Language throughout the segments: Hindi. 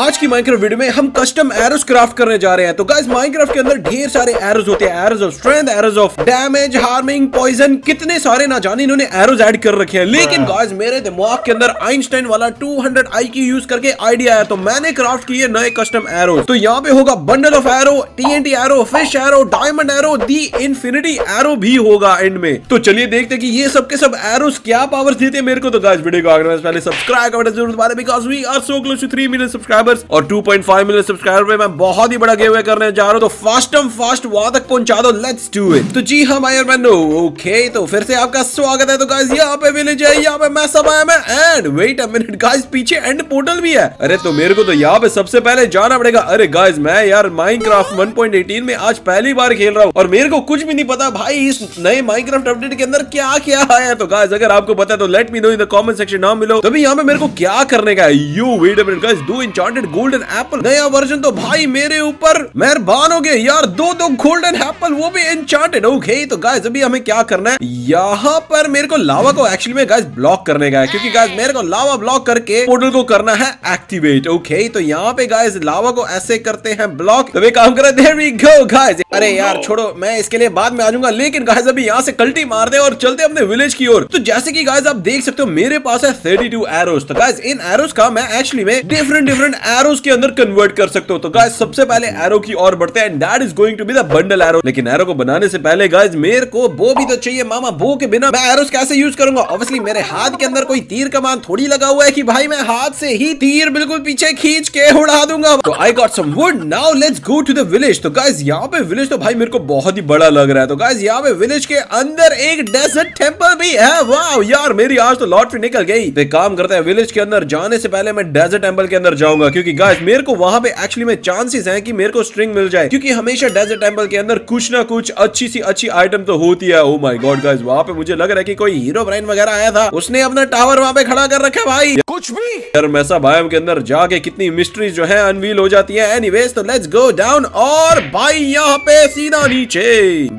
आज की माइक्रोवेव वीडियो में हम कस्टम एरोस क्राफ्ट करने जा रहे हैं। तो गाइस माइक्रोवेव के अंदर ढेर सारे एरोस होते हैं। Arrows of strength arrows of damage harming poison कितने सारे ना जाने इन्होंने एरोस ऐड कर रखे हैं। लेकिन गाइस मेरे दिमाग के अंदर आइंस्टाइन वाला 200 आई की यूज़ करके आइडिया आया तो मैंने क्राफ्ट किए नए कस्टम एरो तो यहाँ पे होगा bundle of arrow TNT arrow fish arrow diamond arrow the infinity arrow भी होगा एंड में। तो चलिए देखते कि ये सब के सब एरोस क्या पावर्स देते हैं मेरे को। तो गाइस वीडियो को आगे पहले सब्सक्राइब करना ज़रूर because we are so close to 3 million subscriber subscribers और 2.5 मिलियन सब्सक्राइबर पे मैं बहुत ही बड़ा गिव करने जा रहा हूँ तो फास्ट एंड फास्ट वहाँ तक पहुँचा दो लेट्स डू इट तो जी हाँ मायर मैन ओके तो फिर से आपका स्वागत है। तो गाइस यहाँ पे विलेज है यहाँ पे मैं सब आया, मैं and wait a minute guys पीछे एंड पोर्टल भी है। अरे तो मेरे को तो यहाँ पे सबसे पहले जाना पड़ेगा। अरे गाइस मैं यार माइनक्राफ्ट 1.18 में आज पहली बार खेल रहा हूँ और मेरे को कुछ भी नहीं पता भाई, इस नए माइनक्राफ्ट अपडेट के अंदर क्या क्या आया तो गाइस अगर आपको पता है तो let me know in the comment section नाम मिलो। तभी यहाँ पे मेरे को क्या करने का है? You wait a minute guys दो इंचार्टेड गोल्ड गोल्डन एप्पल नया वर्जन तो भाई मेरे ऊपर मेहरबान हो गए। यार दो दो गोल्डन एप्पल वो भी एनचांटेड ओके तो गाइस अभी हमें क्या करना है? यहाँ पर मेरे को लावा को एक्चुअली में गाइस ब्लॉक करने का है क्योंकि गाइस मेरे को लावा ब्लॉक करके पोर्टल को करना है एक्टिवेट ओके तो यहाँ पे गाइस लावा को ऐसे करते हैं ब्लॉक तो वे काम करें देयर वी गो गाइस अरे यार छोड़ो मैं इसके लिए बाद में आ जाऊँगा लेकिन गाइस अभी यहाँ से कल्टी मार दे और चलते अपने विलेज की ओर। तो जैसे कि गाइस आप देख सकते हो मेरे पास है 32 एरोस तो गाइस इन एरोस का मैं एक्चुअली में डिफरेंट डिफरेंट एरोस के अंदर कन्वर्ट कर सकते हो। तो गाइस सबसे पहले एरो की ओर बढ़ते हैं that is going to be the bundle arrow लेकिन एरो को बनाने से पहले गाइस मेरे को बो भी तो चाहिए, मामा बो के बिना मैं एरोस कैसे यूज़ करूँगा? ऑब्वियसली मेरे हाथ के अंदर कोई तीर कमान थोड़ी लगा हुआ है कि भाई मैं हाथ से ही तीर बिल्कुल पीछे खींच के उड़ा दूँगा। तो I got some wood now let's go to the village तो गाइस यहाँ पे विलेज तो भाई मेरे को बहुत ही बड़ा लग रहा है। तो गाइस यहाँ पे विलेज के अंदर एक डेजर्ट टेंपल भी है। वाह यार, मेरी आज तो लॉटरी निकल गई। तो काम करता है विलेज के अंदर जाने से पहले मैं डेजर्ट टेंपल के अंदर जाऊँगा। क्योंकि गाइस मेरे को वहाँ पे एक्चुअली में चांसेस हैं कि मेरे को स्ट्रिंग मिल जाए क्योंकि हमेशा डेजर्ट टेंपल के अंदर कुछ ना कुछ अच्छी सी अच्छी आइटम तो होती है। ओ माय गॉड गाइस वहाँ पे मुझे लग रहा है कि कोई हीरो ब्राइन वगैरह आया था। उसने अपना टावर वहाँ पे खड़ा कर रखा भाई। कुछ भी। यार मैसा बायम के अंदर जाके कितनी मिस्ट्रीज जो है अनवील हो जाती है। एनीवेज तो लेट्स गो डाउन और भाई यहाँ पे सीधा नीचे।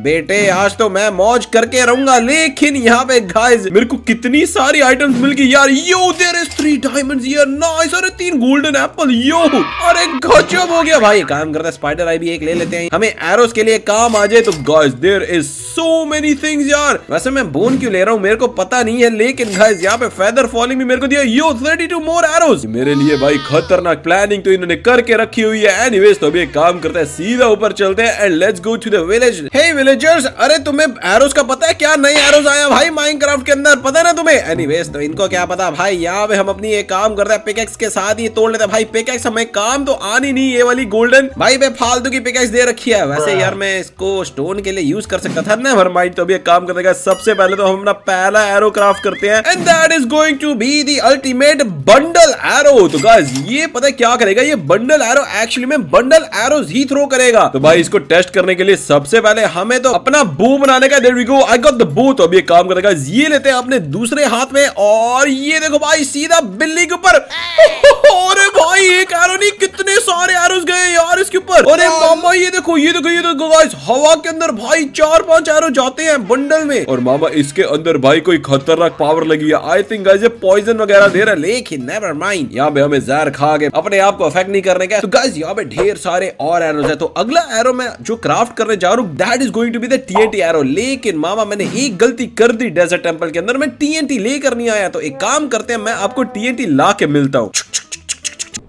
बेटे आज तो मैं मौज करके रहूँगा लेकिन यहाँ पे गाइस मेरे को कितनी सारी आइटम्स मिल गई। यार yo there is three diamonds here nice अरे तीन गोल्डन एप्पल यो अरे गजब हो गया भाई। काम करता है स्पाइडर आई भी एक ले लेते हैं। हमें एरोस के लिए काम आ जाए तो guys there is so many things यार। वैसे मैं बोन क्यों ले रहा हूँ, मेरे को पता नहीं है, लेकिन गाइस यहाँ पे फेदर फॉलिंग भी मेरे को दिया। यो 32 मोर एरोस मेरे लिए भाई खतरनाक प्लानिंग तो इन्होंने करके रखी हुई है। एनीवेज तो अभी एक काम करते हैं, सीधा ऊपर चलते हैं and let's go to the village hey villagers अरे तुम्हें एरोस का पता है? क्या नए एरोस आया भाई माइनक्राफ्ट के अंदर? पता ना तुम्हें? एनीवेज तो इनको क्या पता? भाई, यहाँ पे हम अपनी एक काम करते हैं पिकेक्स के साथ ही तोड़ लेते हैं। भाई पिकेक्स हमें काम तो आनी नहीं ये वाली गोल्डन भाई पे फालतू की पिकेक्स दे रखी है। वैसे यार मैं इसको स्टोन के लिए यूज़ कर सकता था ना माइंड तो अभी एक काम करते हैं सबसे पहले तो हम अपना पहला एरो क्राफ्ट करते हैं। And that is going to be the ultimate bundle arrow तो गाइस ये पता है क्या करेगा? ये बंडल एरो एक्चुअली में बंडल एरोज ही थ्रो करेगा। तो भाई इसको टेस्ट करने के लिए सबसे पहले हमें तो अपना बू बनाने का there we go I got the bow. तो अभी एक काम करेगा ये लेते हैं अपने दूसरे हाथ में और ये देखो भाई सीधा बिल्ली के ऊपर। अरे भाई एक एरो नहीं कितने सारे एरोस गए यार इसके ऊपर। अरे मामा ये देखो ये देखो ये देखो गाइस हवा के अंदर भाई चार पाँच एरो जाते हैं बंडल में। और मामा इसके अंदर भाई कोई खतरनाक पावर लगी है। आई थिंक गाइस ये पॉइजन वगैरह दे रहा है लेकिन नेवर माइंड यहाँ पे हमें जहर खा के अपने आप को अफेक्ट नहीं करने का। तो गाइस यहाँ पे ढेर सारे और एरोस है। तो अगला एरो मैं जो क्राफ्ट करने जा रहा हूँ that is going to be the TNT arrow लेकिन मामा मैंने एक गलती कर दी डेजर्ट टेंपल के अंदर। मैं टीएनटी लेकर नहीं आया। तो एक काम करते हैं मैं आपको टीएनटी ला के मिलता हूँ।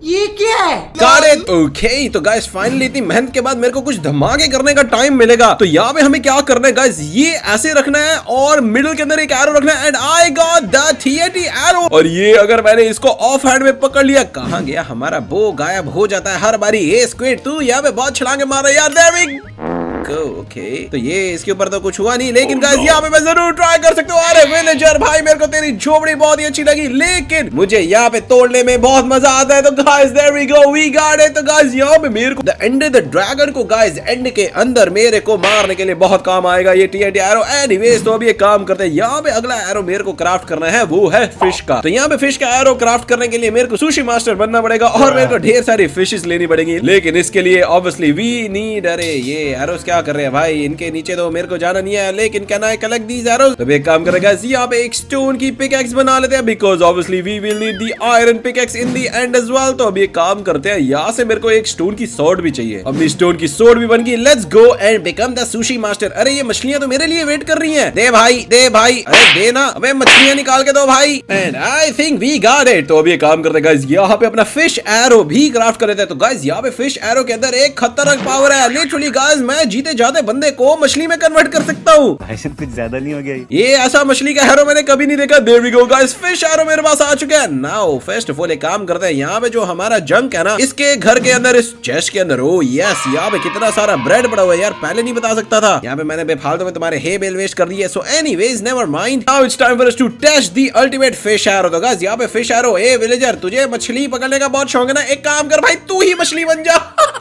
ये क्या है? कार ओके तो गाइस फाइनली इतनी मेहनत के बाद मेरे को कुछ धमाके करने का टाइम मिलेगा। तो यहाँ पे हमें क्या करना है गाइस ये ऐसे रखना है और मिडिल के अंदर एक एरो रखना है and I got the arrow और ये अगर मैंने इसको ऑफ़ हैंड में पकड़ लिया, कहा गया हमारा बो गायब हो जाता है हर बारी। ये स्क्विड तू यहाँ पे बहुत छलांगे मार यार देविंग ओके तो ये इसके ऊपर तो कुछ हुआ नहीं लेकिन गाइस यहाँ पे मैं ज़रूर ट्राई कर सकता हूँ। अरे विलेजर भाई मेरे को तेरी झोपड़ी बहुत ही अच्छी लगी लेकिन मुझे यहाँ पे तोड़ने में बहुत मज़ा आता है। तो guys there we go we got it तो गाइस यहाँ पे मेरे को द एंड द ड्रैगन को गाइस एंड के अंदर मेरे को मारने के लिए बहुत काम आएगा ये टीएनटी एरो एनीवेज तो अभी एक काम करते हैं। यहाँ पे अगला एरो मेरे को क्राफ्ट करना है वो है फ़िश का। तो यहाँ पे फ़िश का एरो क्राफ्ट करने के लिए मेरे को सुशी मास्टर बनना पड़ेगा और मेरे को ढेर सारी फिशेस लेनी पड़ेगी। लेकिन इसके लिए ऑब्वियसली वी नीड अरे ये एरोस क्या क्या कर रहे हैं भाई? इनके नीचे तो मेरे को जाना नहीं है लेकिन can I collect these arrows तो एक काम करेगा यहाँ पे एक स्टोन की पिकैक्स बना लेते हैं because obviously we will need the iron pickaxe in the End as well तो अभी एक काम करते हैं, यहाँ से मेरे को एक स्टोन की सोर्ड भी चाहिए। अपनी स्टोन की सोर्ड भी बन गई let's go and become the sushi master अरे, ये मछलियाँ तो मेरे लिए वेट कर रही हैं। दे भाई दे भाई, अरे दे ना, अबे मछलियाँ निकाल के दो भाई। And I think we got it तो अभी काम करते गाइस यहाँ पे अपना फ़िश एरो भी क्राफ्ट कर लेते हैं। तो गाइस यहाँ पे फ़िश एरो के अंदर एक खतरनाक पावर है। लिटरली गाइस मैं जीते जाते बंदे को मछली में कन्वर्ट कर सकता हूँ। कुछ ज़्यादा नहीं हो गया ये। ऐसा मछली का एरो मैंने कभी नहीं देखा। There we go guys fish arrow मेरे पास आ चुका है। नाउ फ़र्स्ट ऑफ़ ऑल एक काम करते हैं। यहाँ पे जो हमारा जंक है ना इसके घर के अंदर इस चेस्ट के अंदर ओ यस यहाँ पे कितना सारा ब्रेड पड़ा हुआ है यार। पहले नहीं बता सकता था। यहाँ पे मैंने बेफालतू में तुम्हारे हे बेल वेस्ट कर दिया so anyways never mind now it's time for us to test the ultimate fish arrow तो गाइस यहाँ पे फ़िश एरो ए विलेजर तुझे मछली पकड़ने का बहुत शौक है ना। एक काम कर भाई तू ही मछली बन जा।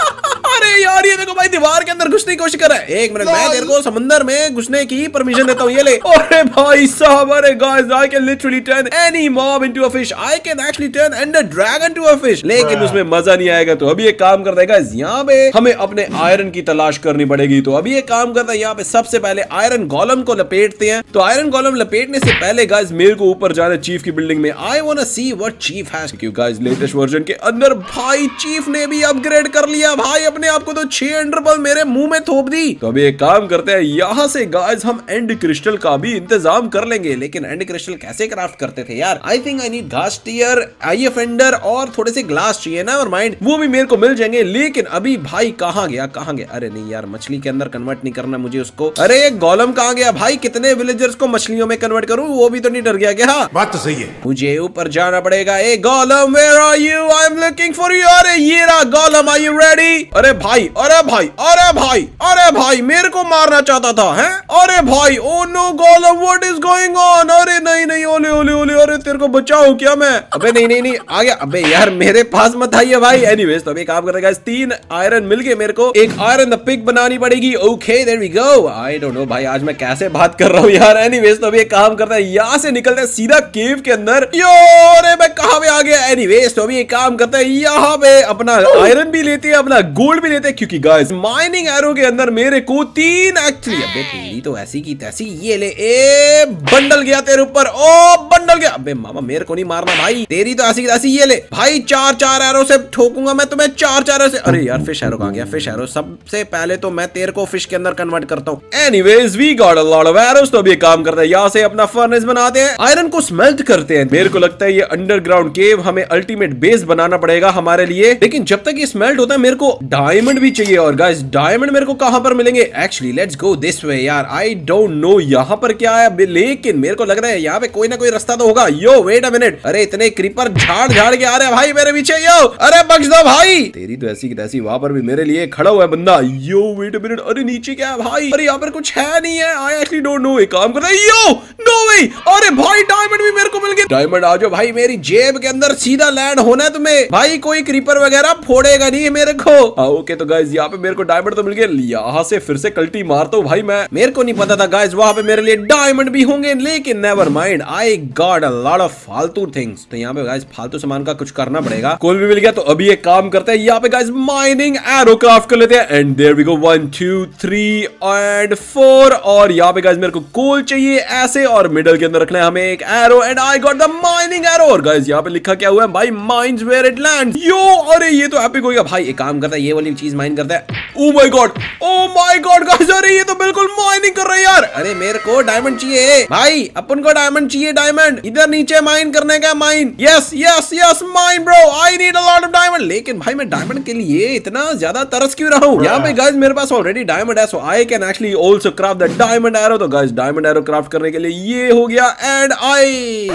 अरे यार ये देखो भाई दीवार के अंदर घुसने की कोशिश कर रहा है। एक मिनट मैं तेरे को समंदर में घुसने की परमिशन देता हूँ ये ले। अरे भाई साहब अरे guys I can literally turn any mob into a fish I can actually turn Ender dragon to a fish लेकिन उसमें मज़ा नहीं आएगा तो। अभी एक काम करता है गाइस यहाँ पे हमें अपने आयरन की तलाश करनी पड़ेगी तो। अभी एक काम करता है यहाँ पे सबसे पहले आयरन गोलम को लपेटते हैं। तो आयरन गोलम लपेटने से पहले गाइस मेरे को ऊपर जाना चीफ की बिल्डिंग में। I want see what chief has क्यों गाइस लेटेस्ट वर्जन के अंदर। भाई चीफ ने भी अपग्रेड कर लिया। भाई अपने आप को तो छह अंडर मेरे मुँह में थोप दी। तो अभी एक काम करते हैं यहाँ से गाइस हम एंड क्रिस्टल का भी इंतज़ाम कर लेंगे। लेकिन एंड क्रिस्टल कैसे क्राफ्ट करते थे यार? आई थिंक आई नीड घास टीयर आई फेंडर और थोड़े से ग्लास चाहिए ना और माइंड वो भी मेरे को मिल जाएँगे। लेकिन अभी भाई कहाँ गया कहाँ गया? अरे नहीं यार मछली के अंदर कन्वर्ट नहीं करना मुझे उसको। अरे एक गोलम कहाँ गया? भाई कितने विलेजर्स को मछलियों में कन्वर्ट करूँ? वो भी तो नहीं डर गया क्या? बात तो सही है। मुझे ऊपर जाना पड़ेगा। ए golem where are you I am looking for you अरे ये रहा गोलम आर यू रेडी अरे भाई, अरे भाई अरे भाई अरे भाई, मेरे को मारना चाहता था, हैं? अरे भाई ओ no golem what is going on अरे नहीं नहीं, ओले ओले ओले, अरे तेरे को बचाऊं क्या मैं? अबे नहीं नहीं नहीं, आ गया। अबे यार, मेरे पास मत आइए भाई। एनीवेज तो अभी काम करेगा तीन आयरन मिल गए मेरे को। एक आयरन द पिक बनानी पड़ेगी। Okay there we go I don't know भाई, आज मैं कैसे बात कर रहा हूँ यार। एनीवेज तो अभी एक काम करता है, यहाँ से निकलते हैं सीधा केव के अंदर। यो अरे मैं कहा पे आ गया? एनीवेज तो अभी एक काम करता है, यहाँ पे अपना आयरन भी लेते हैं, अपना गोल्ड भी लेते हैं? क्योंकि गाइस माइनिंग एरो के अंदर मेरे को तीन एक्चुअली अबे तेरी तो ऐसी की तैसी ये ले ए बंडल गया तेरे ऊपर ओ बंडल गया। अबे मामा मेरे को नहीं मारना भाई तेरी तो ऐसी की तैसी ये ले। भाई चार चार एरो से ठोकूँगा मैं तुम्हें चार चार से। अरे यार फ़िश एरो कहाँ गया? फ़िश एरो सबसे पहले तो मैं तेरे को फ़िश के अंदर कन्वर्ट करता हूँ। Anyways we got a lot of arrows तो अभी काम करते हैं यहाँ से अपना फर्नेस बनाते हैं। आयरन को स्मेल्ट करते हैं। मेरे को लगता है ये अंडरग्राउंड केव हमें अल्टीमेट बेस बनाना पड़ेगा हमारे लिए। लेकिन जब तक ये स्मेल्ट होता है मेरे को डायमंड भी चाहिए और गाइस डायमंड मेरे को कहाँ पर मिलेंगे? Actually let's go this way यार। आई डोंट नो यहाँ पर क्या है लेकिन मेरे को लग रहा है यहाँ पे कोई ना कोई रास्ता तो होगा। यो वेट अ मिनट अरे, इतने क्रीपर झाड़ झाड़ के आ रहे हैं भाई मेरे पीछे। यो अरे, बख्श दो भाई। तेरी तो ऐसी की तैसी वहाँ पर भी मेरे लिए खड़ा हुआ है बंदा। यो वेट अ मिनट अरे, नीचे क्या है भाई? अरे, यहाँ पर कुछ है नहीं है। आई एक्चुअली डोंट नो एक काम कर यो नो वे अरे, भाई डायमंड भी मेरे को मिल गया डायमंड आ जाओ भाई, मेरी जेब के अंदर सीधा लैंड होना है तुम्हें। भाई, कोई क्रीपर वगैरह फोड़ेगा नहीं मेरे को। ओके तो गाइस यहाँ पे मेरे को डायमंड तो मिल गया। यहाँ से फिर से कल्टी मारता हूँ भाई मैं। मेरे को नहीं पता था गाइस वहाँ पे मेरे लिए डायमंड भी होंगे, लेकिन never mind I got a lot of फालतू थिंग्स तो यहाँ पे गाइस फालतू सामान का कुछ करना पड़ेगा। कोल भी मिल गया तो अभी एक काम करते हैं। यहाँ पे गाइस माइनिंग एरो क्राफ्ट कर लेते हैं। And there we go one two three and four और यहाँ पे गाइस मेरे को कोल चाहिए ऐसे। और मिडल के अंदर रखना है हमें एक arrow and I got the mining arrow और गाइस यहाँ पे लिखा क्या हुआ है? भाई mines where it land yo, अरे, ये तो एपिक हो गया। भाई, एक काम करता है, ये वाली चीज़ माइन करता है। ओ my god oh my god guys अरे, ये तो बिल्कुल माइनिंग कर रहे हैं यार। अरे, मेरे को डायमंड चाहिए। भाई, अपन को डायमंड चाहिए डायमंड इधर नीचे माइन करने का mine yes yes yes mine bro I need a lot of diamond लेकिन भाई, मैं डायमंड के लिए इतना ज़्यादा तरस क्यों रहा हूँ? यहाँ पे गाइस मेरे पास ऑलरेडी डायमंड है so I can actually also craft the diamond arrow तो गाइस डायमंड एरो क्राफ्ट करने के लिए ये हो गया एंड आई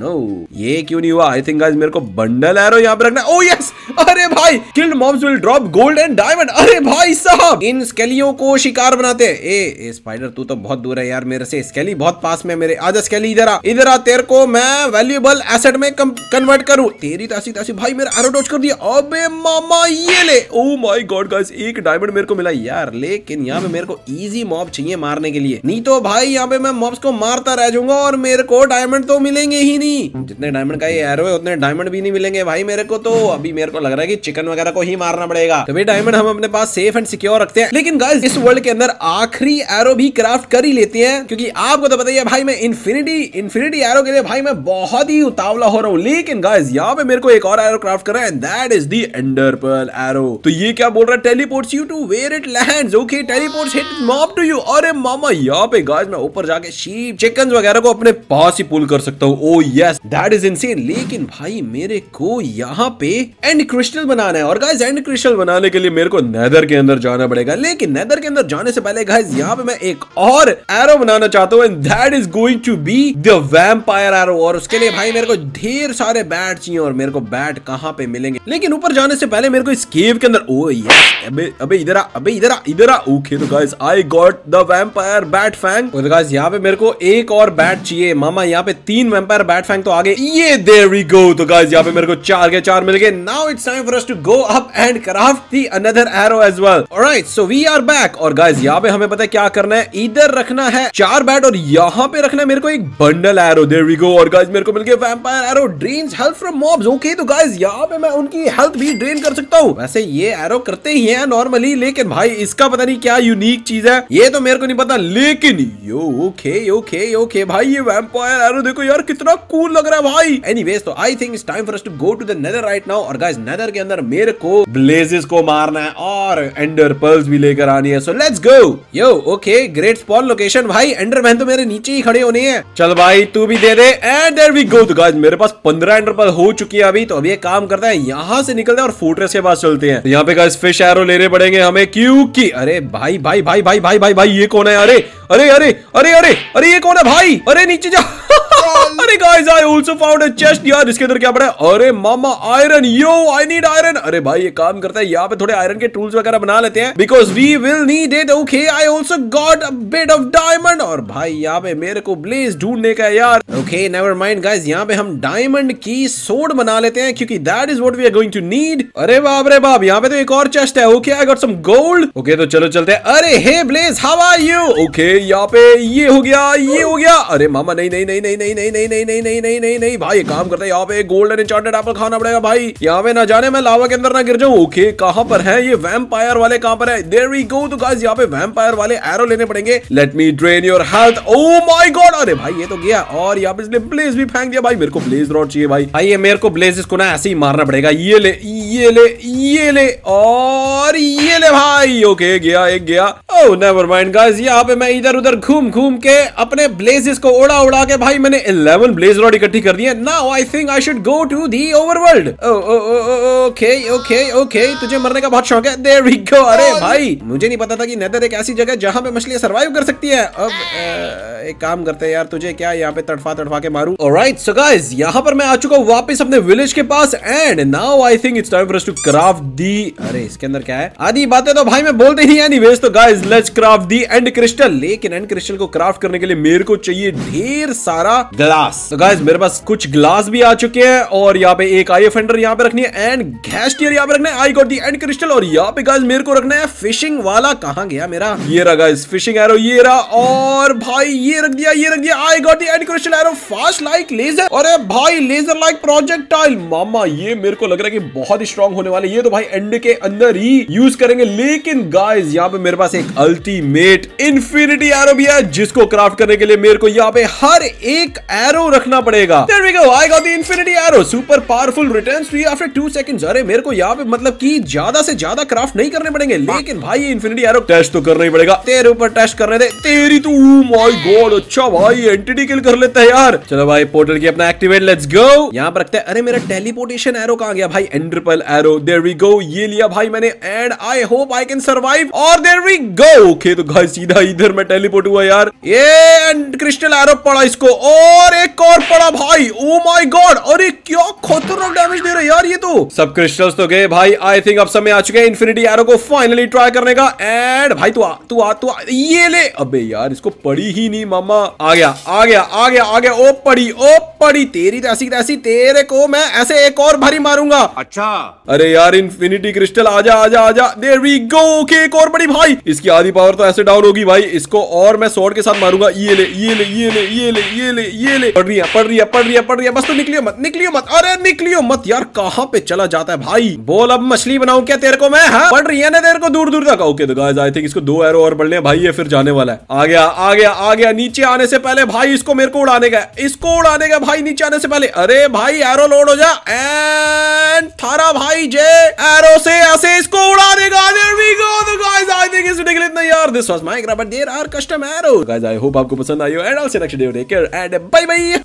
नो ये क्यों नहीं हुआ? आई थिंक गाइस मेरे को बंडल एरो यहाँ पे रखना ओ यस अरे भाई killed mobs will drop gold and diamond अरे भाई साहब इन स्केलियों को शिकार बनाते ए, ए स्पाइडर तू तो बहुत दूर है यार मेरे से। स्केली बहुत पास में मेरे। आजा स्केली इधर आ। इधर आ तेरे को मैं वैल्यूएबल एसेट में कन्वर्ट करूँ। तेरी तासी तासी भाई मेरा एरो डॉच कर दिया। अबे मामा ये ले। ओ माय गॉड गाइस एक डायमंड मेरे को मिला यार। लेकिन यहाँ पे मेरे को इजी मॉब चाहिए मारने के लिए। नहीं तो भाई यहाँ पे मैं मॉब्स को मारता रह जाऊँगा और मेरे को डायमंड तो मिलेंगे ही नहीं। जितने डायमंड का ये एरो है उतने डायमंड भी नहीं मिलेंगे भाई मेरे को तो। अभी मेरे को लग रहा है कि चिकन वगैरह को ही मारना पड़ेगा। तो डायमंड हम अपने पास सेफ़ एंड सिक्योर रखते हैं। लेकिन गाइस इस वर्ल्ड के अंदर आखिरी एरो भी क्राफ्ट कर ही लेते हैं, क्योंकि आपको तो बताइए भाई मैं इन्फिनिटी इन्फिनिटी एरो के लिए भाई मैं बहुत ही उतावला हो रहा हूँ। लेकिन गाइस यहाँ पे मेरे को एक और एरो क्राफ्ट है दैट इज़ दी एरो तो ये क्या बोल रहा है? Teleports you to where it lands okay teleports hit mob to you अरे मामा, यहाँ पे मैं ऊपर जाके शीप चिकन वगैरह को अपने पास ही पुल कर सकता हूँ। Oh yes that is insane लेकिन भाई मेरे को यहाँ पे एंड क्रिस्टल बनाना है। और एंड क्रिस्टल बनाने के लिए मेरे को नेदर के अंदर जाना पड़ेगा। लेकिन नेदर के अंदर जाने से पहले गाइस यहाँ पे मैं एक और एरो बनाना चाहता हूँ and that is going to be the vampire arrow और उसके लिए भाई, मेरे को ढेर सारे बैट चाहिए, और मेरे को बैट कहाँ पे मिलेंगे? लेकिन ऊपर जाने से पहले मेरे को इस केव के अंदर, ओ यस अबे इधर आ, अबे, इधर आ इधर आ। ओके तो guys I got the vampire bat fang तो गाइस यहाँ पे मेरे को एक और बैट चाहिए। मामा, यहाँ पे तीन वैम्पायर बैट फैंग तो आगे। ये देयर वी गो तो गाइस यहाँ पे मेरे को चार के चार मिल गए। Now it's time for us to go up and craft the another arrow as well alright so we are back और गाइस यहाँ पे हमें पता है क्या करना है? इधर रखना है चार बैट और यहाँ पे रखना है मेरे को एक bundle arrow there we go और गाइस मेरे को मिल गया vampire arrow drains help from mobs okay तो गाइस यहाँ पे मैं उनकी हेल्थ भी ड्रेन कर सकता हूँ. वैसे ये एरो करते ही है नॉर्मली लेकिन भाई इसका पता नहीं क्या यूनिक चीज़ है. ये तो मेरे को नहीं पता, लेकिन यो ओके ओके ओके भाई ये वैम्पायर एरो देखो यार, कितना कूल लग रहा है भाई. एनीवेज तो I think it's time for us to go to the nether right now और गाइस नेदर के अंदर मेरे को ब्लेजेस को मारना है और एंडर पर्ल्स भी लेकर आनी है। So let's go yo okay great spawn location भाई एंडरमैन तो मेरे नीचे ही खड़े होने हैं। चल भाई, तू भी दे दे। एंड देयर वी गो तो गाइस मेरे पास 15 एंडर पर्ल हो चुकी है अभी। तो अभी एक काम करता है, यहाँ से निकलते हैं और फोर्ट्रेस के पास चलते हैं। तो यहाँ पे गाइस फ़िश एरो लेने पड़ेंगे हमें, क्योंकि अरे भाई भाई भाई भाई भाई भाई भाई, ये कौन है? अरे अरे अरे अरे अरे अरे, ये कौन है भाई? अरे, नीचे जा। अरे guys I also found a chest यार, इसके अंदर क्या पड़ा है? अरे मामा iron yo I need iron अरे भाई, ये काम करता है। यहाँ पे थोड़े आयरन के टूल्स वगैरह बना लेते हैं। Because we will need it okay I also got a bit of diamond और भाई, यहाँ पे मेरे को ब्लेज ढूँढने का यार। ओके नेवर माइंड गाइस यहाँ पे हम डायमंड की सोड बना लेते हैं, क्योंकि that is what we are going to need अरे बाप रे बाप, यहाँ पे तो एक और चेस्ट है। Okay I got some gold okay तो चलो चलते हैं। अरे hey blaze how are you okay यहाँ पे ये हो गया, ये हो गया। अरे मामा, नहीं नहीं नहीं नहीं नहीं नहीं नहीं नहीं नहीं नहीं नहीं नहीं नहीं भाई काम करते यहाँ पे गोल्डन इंचार्टेड एप्पल खाना पड़ेगा, भाई। यहाँ पे ना जाने, मैं लावा के अंदर ना गिर जाऊँ। ओके कहाँ पर है ये वैम्पायर वाले, कहाँ पर है? देयर वी गो तो गाइस यहाँ पे वैम्पायर वाले एरो लेने पड़ेंगे। Let me drain your health oh my god अरे भाई, ये तो गया। और यहाँ पे इसने ब्लेज भी फेंक दिया, भाई, मेरे को ब्लेज रॉड चाहिए, भाई। भाई, ये मेरे को ब्लेजेस को ना ऐसे ही मारना पड़ेगा। ये ले ये ले ये ले, और ये ले भाई। ओके गया, एक गया। ओह नेवर माइंड गाइस यहाँ पे मैं इधर उधर घूम घूम के अपने ब्लेजेस को उड़ा उड़ा के, भाई मैंने 11 ब्लेज रॉड इकट्ठी कर दी है। Now I think I should go to the overworld okay okay okay तुझे मरने का बहुत शौक है। देयर वी गो अरे भाई मुझे नहीं पता था कि नेदर एक ऐसी जगह जहाँ पे मछलियाँ सरवाइव कर सकती है। अब अ, एक काम करते हैं यार तुझे क्या यहाँ पे तड़फा तड़फा के मारूं? ऑलराइट सो गाइस यहाँ पर मैं आ चुका हूँ वापस अपने विलेज के पास and now I think it's time for us to craft the अरे इसके अंदर क्या है? आधी बातें तो भाई मैं बोलते ही एनीवेज तो guys let's craft the end crystal लेकिन एंड क्रिस्टल को क्राफ्ट करने के लिए मेरे को चाहिए ढेर सारा ग्लास तो गाइस मेरे पास कुछ ग्लास भी आ चुके हैं और यहाँ पे एक आई फेंडर यहाँ पे रखनी है एंड गैस टीयर यहाँ पे रखना है। I got the end crystal और यहाँ पे गाइस मेरे को रखना है फिशिंग वाला। कहाँ गया मेरा? ये रहा गाइस फिशिंग एरो ये रहा और भाई, ये रख दिया, ये रख दिया। I got the end crystal arrow fast like laser अरे भाई लेजर लाइक प्रोजेक्टाइल मामा, ये मेरे को लग रहा है कि बहुत ही स्ट्रांग होने वाले ये तो भाई एंड के अंदर ही यूज़ करेंगे। लेकिन गाइस यहाँ पे मेरे पास एक अल्टीमेट इंफिनिटी एरो भी है, जिसको क्राफ्ट करने के लिए मेरे को यहाँ पे हर एक एरो रखना पड़ेगा। Arrow. Super powerful returns to you after two seconds. अरे, मेरे को यहाँ पे मतलब कि ज़्यादा से ज़्यादा क्राफ्ट नहीं करने पड़ेंगे, लेकिन भाई ये इंफिनिटी एरो टेस्ट तो करना ही पड़ेगा। तेरे ऊपर टेस्ट करने दे, तेरी तो माय गॉड अच्छा भाई एंटिटी किल कर लेता है यार। चलो भाई पोर्टल की अपना एक्टिवेट लेट्स गो यहाँ पर रखते हैं, अरे, मेरा टेलीपोर्टेशन एरो कहाँ गया भाई? एंड्रिपल एरो देयर वी गो ये लिया भाई मैंने and I hope I can survive और देयर वी गो ओके तो गाइस सीधा इधर मैं टेलीपोर्ट हुआ यार। ये एंड क्रिस्टल एरो पड़ा इसको। और एक और पड़ा भाई। ओ माय गॉड अरे क्या खतरनाक डैमेज दे रहा है यार ये तो। सब क्रिस्टल्स तो गए भाई। आई थिंक अब समय आ चुके हैं इन्फिनिटी एरो को फाइनली ट्राई करने का। एंड भाई तू आ तू आ तू आ ये ले। अबे यार इसको पड़ी ही नहीं मामा। आ गया आ गया आ गया आ गया। ओ पड़ी ओ पड़ी। तेरी तैसी तैसी तेरे को मैं ऐसे एक और भरी मारूँगा। अच्छा। अरे यार इन्फिनिटी क्रिस्टल आजा आजा आजा। देयर वी गो ओके एक और बड़ी भाई। इसकी आधी पावर तो ऐसे डाउन होगी भाई। इसको और मैं स्वॉर्ड के साथ मारूँगा। ये ले ये ले ये ले ये ले ये ले, ये ले। है पड़ रही है पड़ रही है पड़ रही है। बस तो निकलियो मत निकलियो मत। अरे निकलियो मत यार, कहाँ पे चला जाता है भाई? बोल, अब मछली बनाऊँ क्या तेरे को मैं हाँ? पड़ रही है ना तेरे को? दूर दूर तक। ओके तो गाइस आई थिंक इसको दो एरो और बढ़ने भाई, ये फिर जाने वाला है। आ गया आ गया आ गया। नीचे आने से पहले भाई, इसको मेरे को उड़ाने का इसको उड़ाने का भाई, नीचे आने से पहले। अरे भाई एरो लोड हो जा। एंड थारा भाई, जे एरो से ऐसे इसको उड़ा देगा there we go the guys I think इस वीडियो इतना यार this was Minecraft but there are custom arrow guys I hope आपको पसंद आई हो। And also next video take care and bye bye